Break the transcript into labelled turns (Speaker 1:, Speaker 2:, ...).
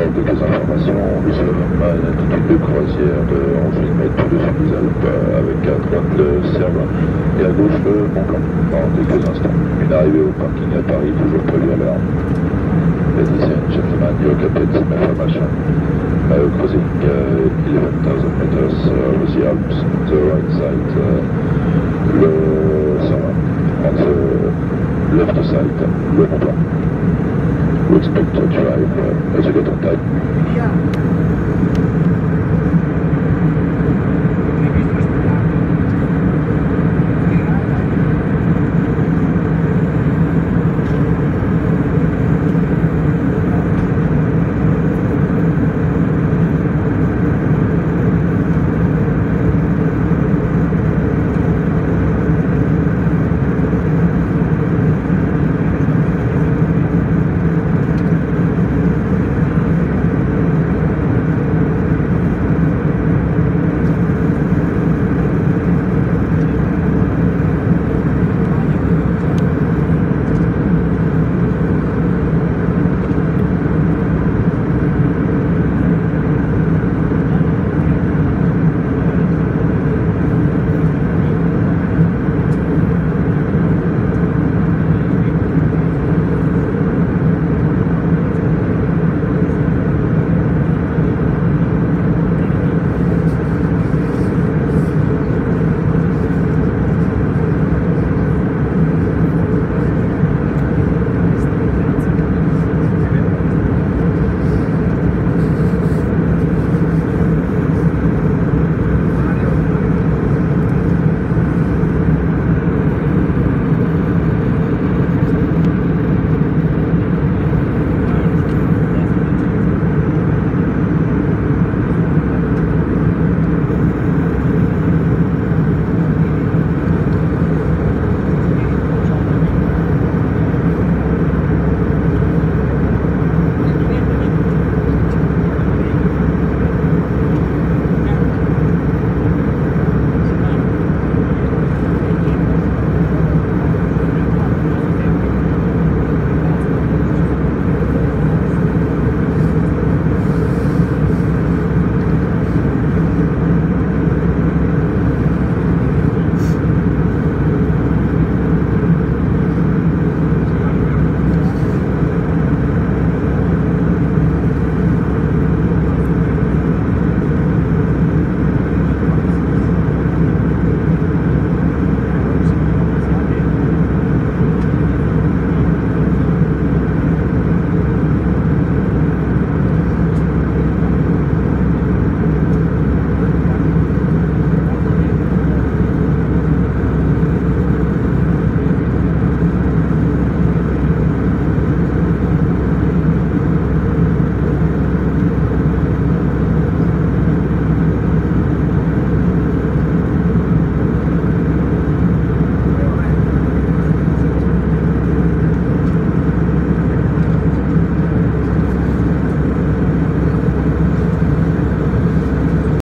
Speaker 1: découvert quelques informations vis-à-vis ma attitude de croisière de 11 000 mètres au-dessus des Alpes, avec à droite le Serbe et à gauche le Mont Blanc, dans quelques instants. Une arrivée au parking à Paris, toujours prévue à l'heure. Ladies and gentlemen, your captain's information. Uh, crossing uh, 11,000 meters over the Alps, the right side, uh, le Serbe, on the left side, le Mont Blanc. Looks like the driver has a good attack.
Speaker 2: Yeah.